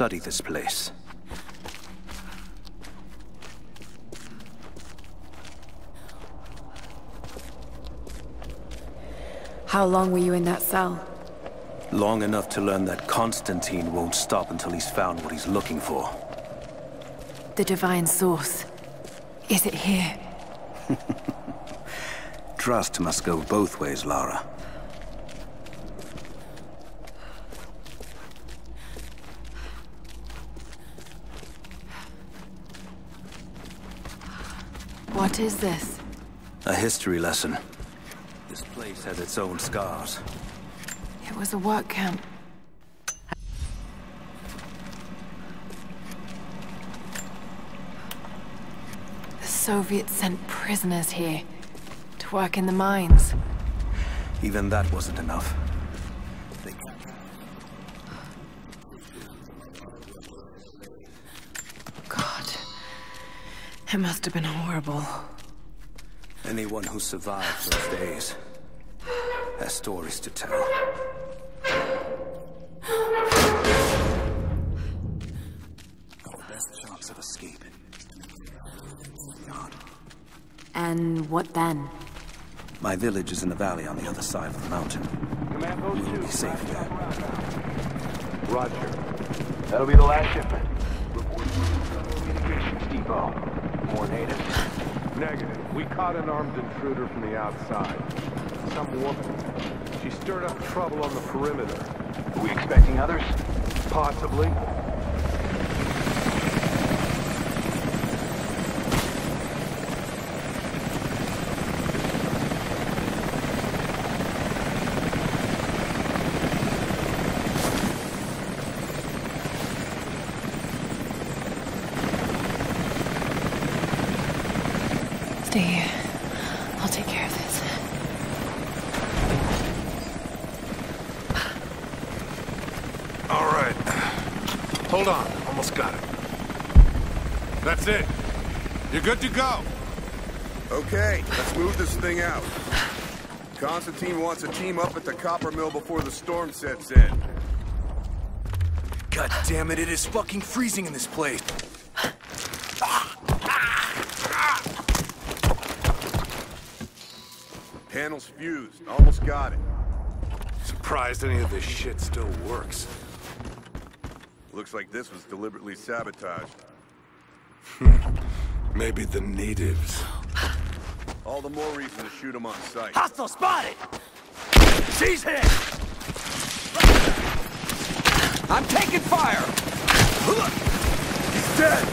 study this place. How long were you in that cell? Long enough to learn that Constantine won't stop until he's found what he's looking for. The Divine Source. Is it here? Trust must go both ways, Lara. What is this? A history lesson. This place has its own scars. It was a work camp. The Soviets sent prisoners here to work in the mines. Even that wasn't enough. God. It must have been horrible. Anyone who survived those days has stories to tell. Our best chance of escape. God. And what then? My village is in the valley on the other side of the mountain. Command post We'll two. be safe there. Roger. That'll be the last shipment. Report to communications depot. More natives? Negative. We caught an armed intruder from the outside. Some woman. She stirred up trouble on the perimeter. Are we expecting others? Possibly. Stay here. I'll take care of this. All right. Hold on. Almost got it. That's it. You're good to go. Okay, let's move this thing out. Constantine wants a team up at the copper mill before the storm sets in. God damn it, it is fucking freezing in this place. Panel's fused. Almost got it. Surprised any of this shit still works. Looks like this was deliberately sabotaged. Maybe the natives. All the more reason to shoot them on sight. Hostile spotted! Seize him! I'm taking fire! He's dead!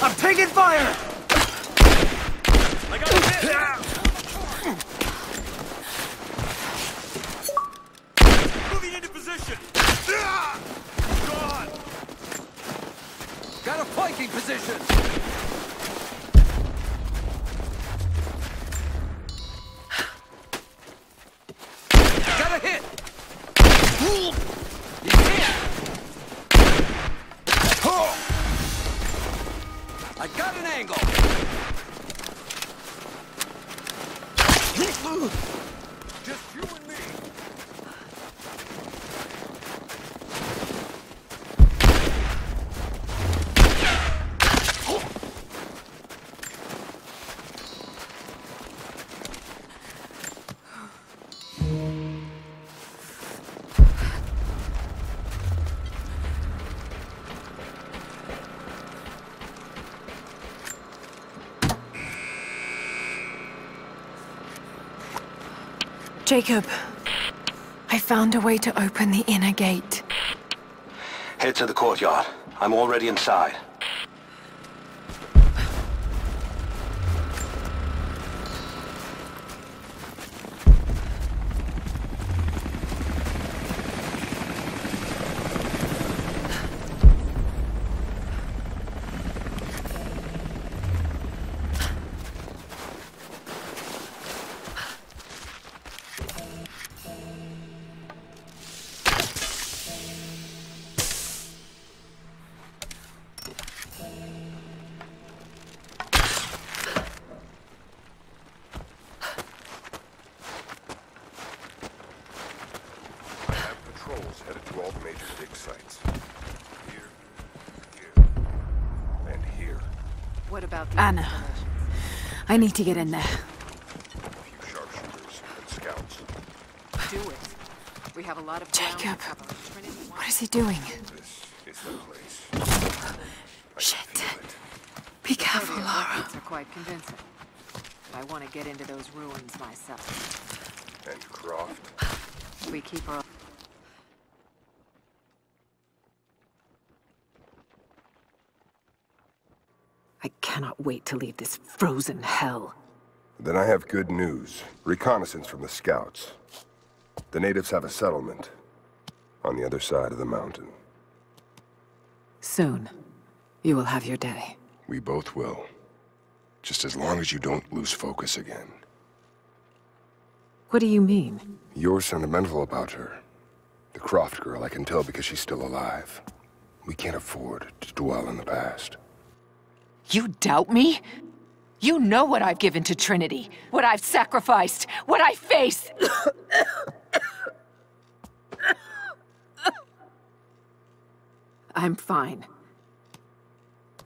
I'm taking fire! Jacob, I found a way to open the inner gate. Head to the courtyard. I'm already inside. About these Anna. I need to get in there. sharpshooters and scouts. Do it. We have a lot of Jacob. cover. Trinity What wants is he doing? This is the place. Shit. Be careful, Soviet Lara. records are quite convincing. I want to get into those ruins myself. And Croft. We keep our I wait to leave this frozen hell. Then I have good news. Reconnaissance from the scouts. The natives have a settlement on the other side of the mountain. Soon, you will have your day. We both will. Just as long as you don't lose focus again. What do you mean? You're sentimental about her. The Croft girl, I can tell because she's still alive. We can't afford to dwell in the past. You doubt me? You know what I've given to Trinity, what I've sacrificed, what I face. I'm fine.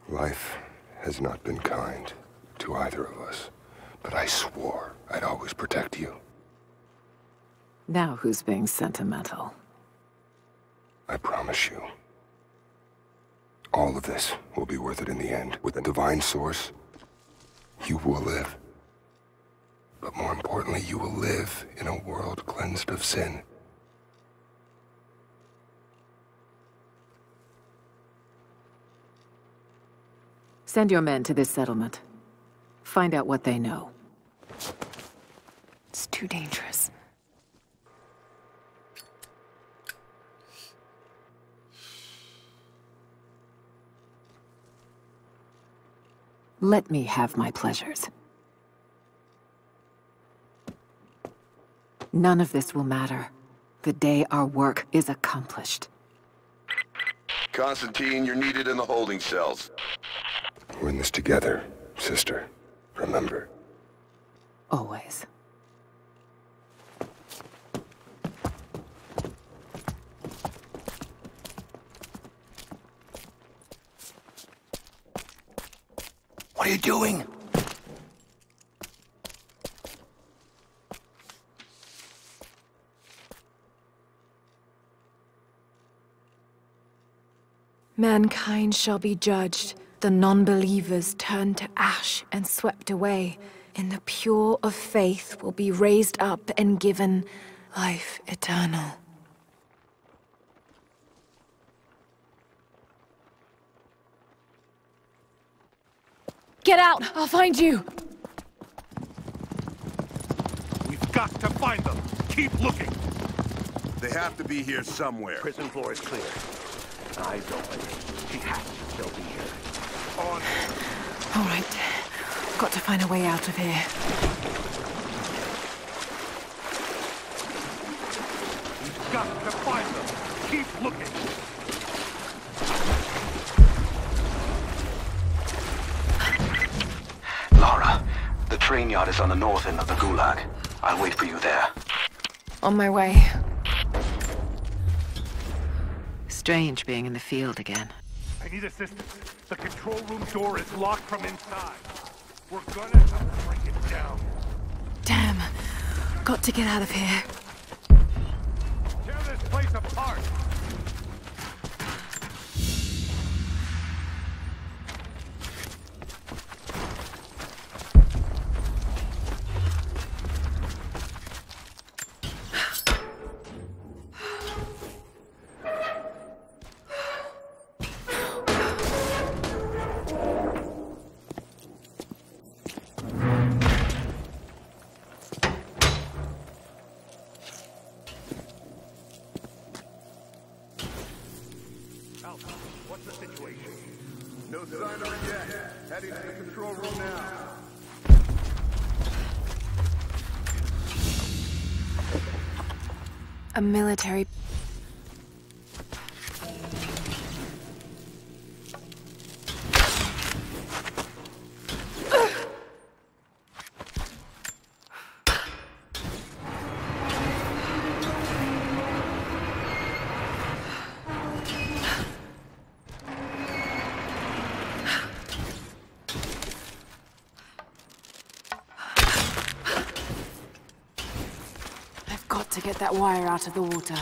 Life has not been kind to either of us, but I swore I'd always protect you. Now who's being sentimental? I promise you. All of this will be worth it in the end. With a divine source, you will live. But more importantly, you will live in a world cleansed of sin. Send your men to this settlement. Find out what they know. It's too dangerous. Let me have my pleasures. None of this will matter. The day our work is accomplished. Constantine, you're needed in the holding cells. We're in this together, sister. Remember. Always. Are you doing? Mankind shall be judged, the non-believers turned to ash and swept away, and the pure of faith will be raised up and given life eternal. Get out! I'll find you! We've got to find them. Keep looking. They have to be here somewhere. Prison floor is clear. Eyes open. She has to still be here. On. All right. Got to find a way out of here. We've got to find them. Keep looking. Train yard is on the north end of the Gulag. I'll wait for you there. On my way. Strange being in the field again. I need assistance. The control room door is locked from inside. We're gonna have to break it down. Damn. Got to get out of here. A military that wire out of the water.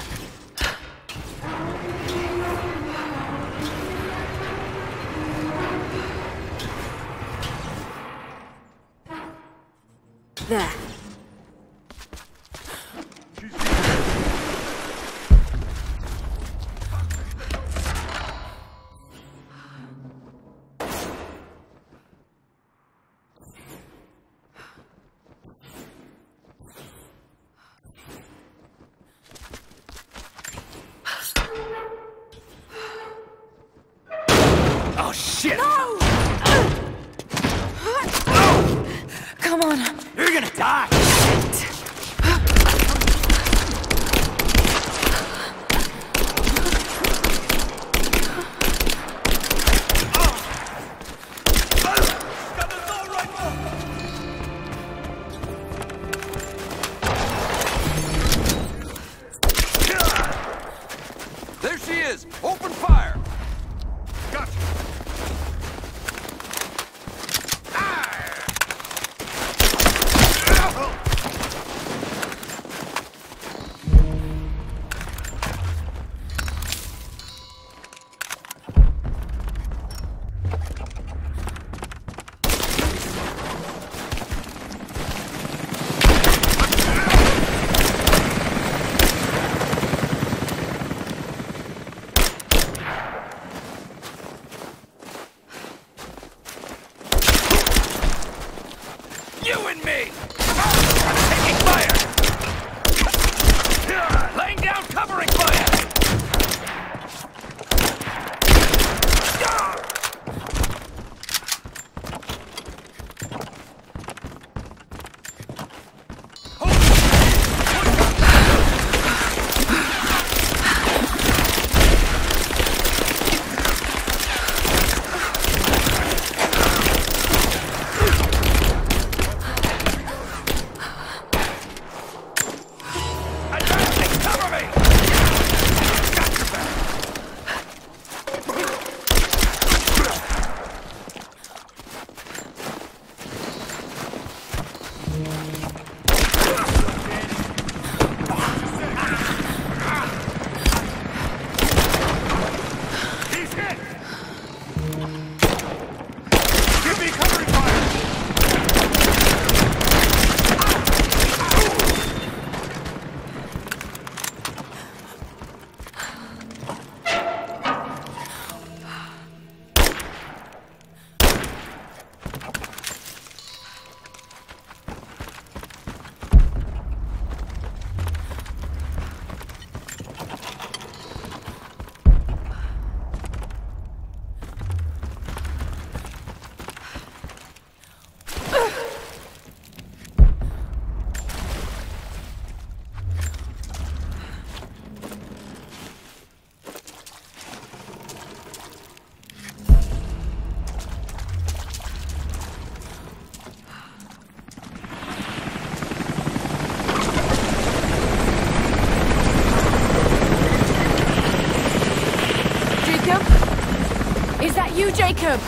You, Jacob?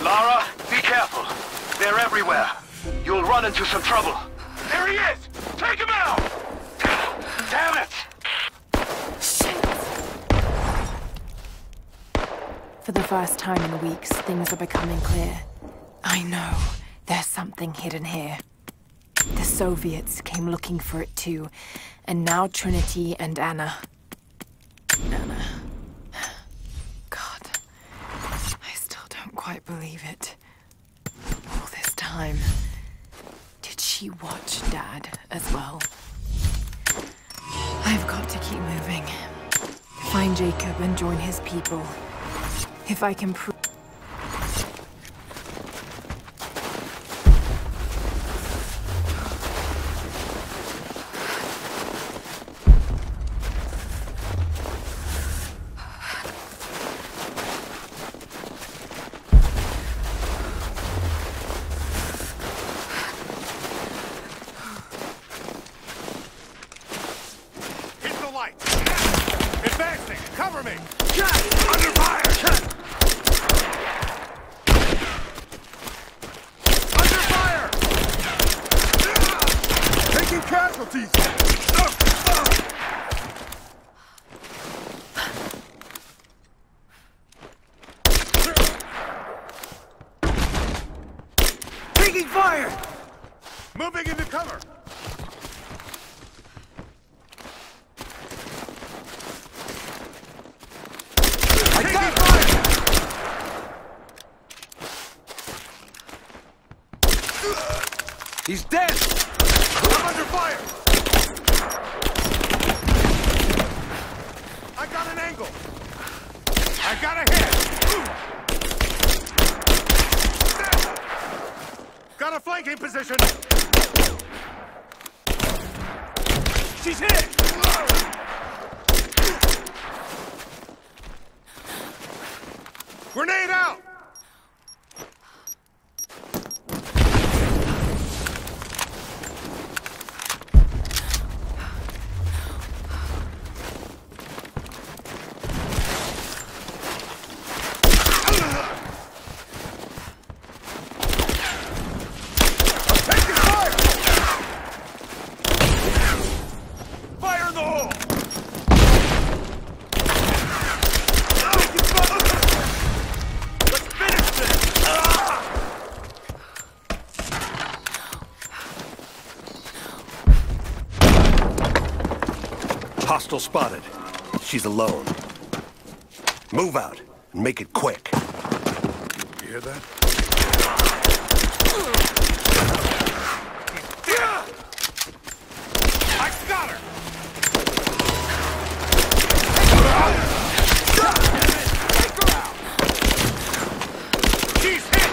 Lara, be careful. They're everywhere. You'll run into some trouble. There he is! Take him out! Damn it! For the first time in weeks, things are becoming clear. I know there's something hidden here. The Soviets came looking for it too, and now Trinity and Anna. Anna. God, I still don't quite believe it. All this time, did she watch Dad as well? I've got to keep moving. Find Jacob and join his people. If I can prove. Hostile spotted. She's alone. Move out and make it quick. You hear that? I got her! She's hit!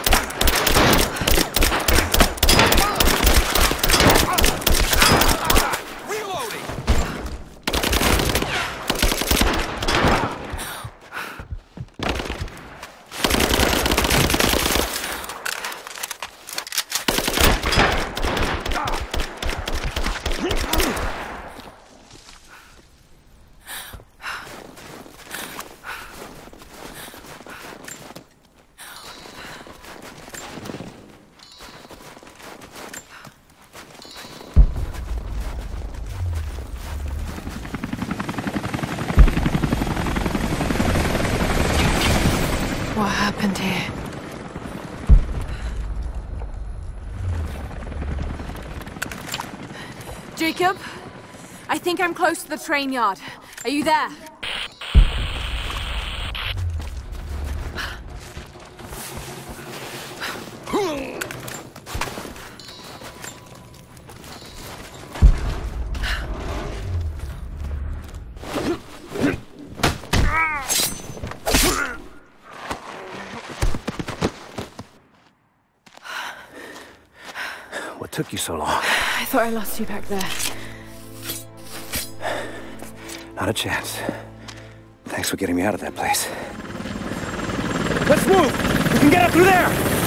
Reloading! What happened here? Jacob, I think I'm close to the train yard. Are you there? I lost you back there. Not a chance. Thanks for getting me out of that place. Let's move! We can get up through there!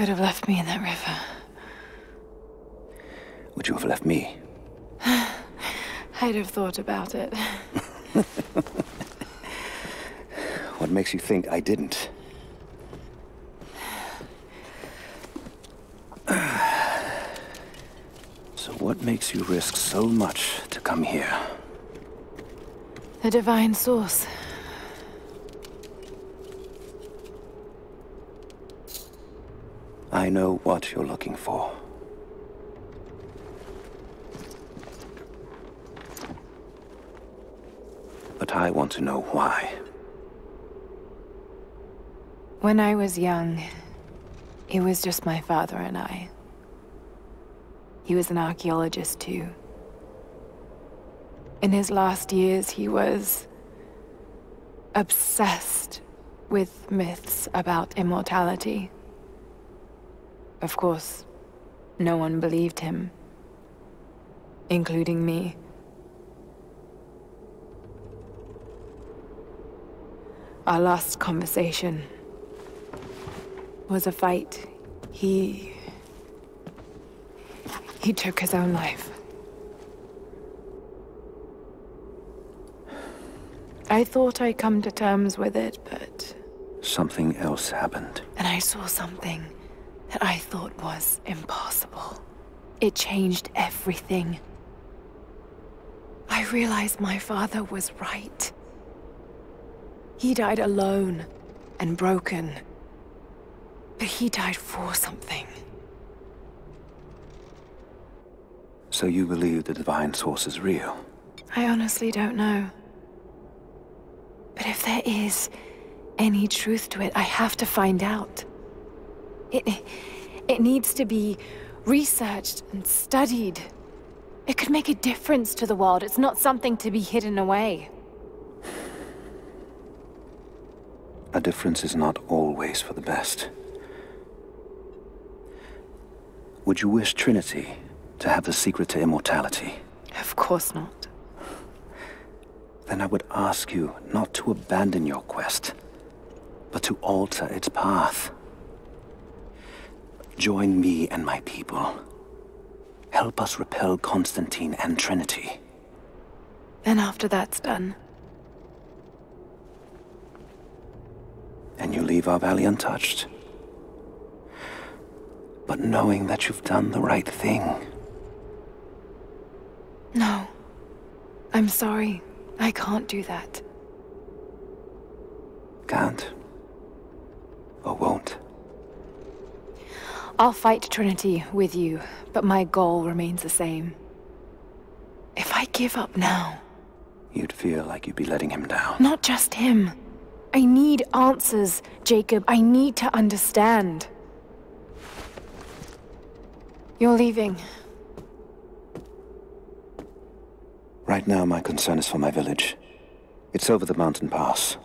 Could have left me in that river. Would you have left me? I'd have thought about it. What makes you think I didn't? So what makes you risk so much to come here? The divine source. I know what you're looking for. But I want to know why. When I was young, it was just my father and I. He was an archaeologist too. In his last years, he was obsessed with myths about immortality. Of course, no one believed him, including me. Our last conversation was a fight. He... He took his own life. I thought I'd come to terms with it, but... Something else happened. And I saw something that I thought was impossible. It changed everything. I realized my father was right. He died alone and broken. But he died for something. So you believe the divine source is real? I honestly don't know. But if there is any truth to it, I have to find out. It, it needs to be researched and studied. It could make a difference to the world. It's not something to be hidden away. A difference is not always for the best. Would you wish Trinity to have the secret to immortality? Of course not. Then I would ask you not to abandon your quest, but to alter its path. Join me and my people. Help us repel Constantine and Trinity. Then after that's done, And you leave our valley untouched. But knowing that you've done the right thing. no. I'm sorry. I can't do that. Can't. Or won't. I'll fight Trinity with you, but my goal remains the same. If I give up now, You'd feel like you'd be letting him down. not just him. I need answers, Jacob. I need to understand. You're leaving. Right now, my concern is for my village. It's over the mountain pass.